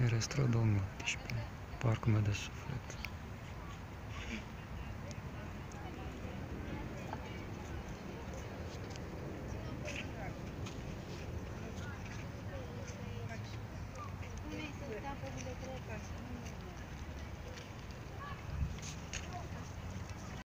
Erestra 2018, deci, parcul meu de suflet.